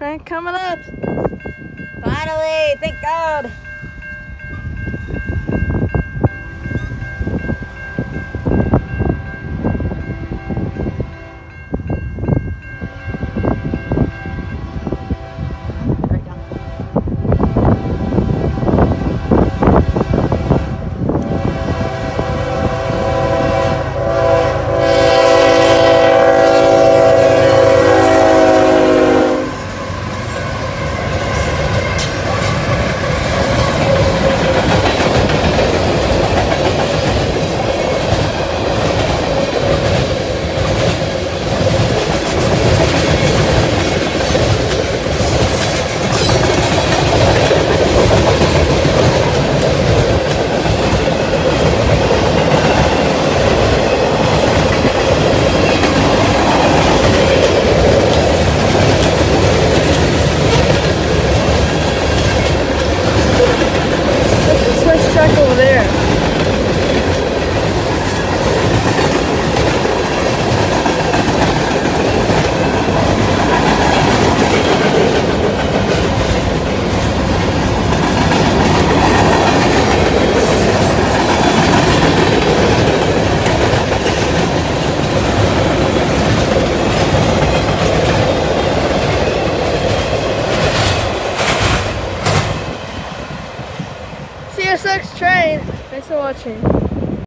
Train coming up. Finally, thank God. CSX train. Thanks for watching.